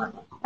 Bye-bye.